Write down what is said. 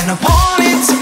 And I want it to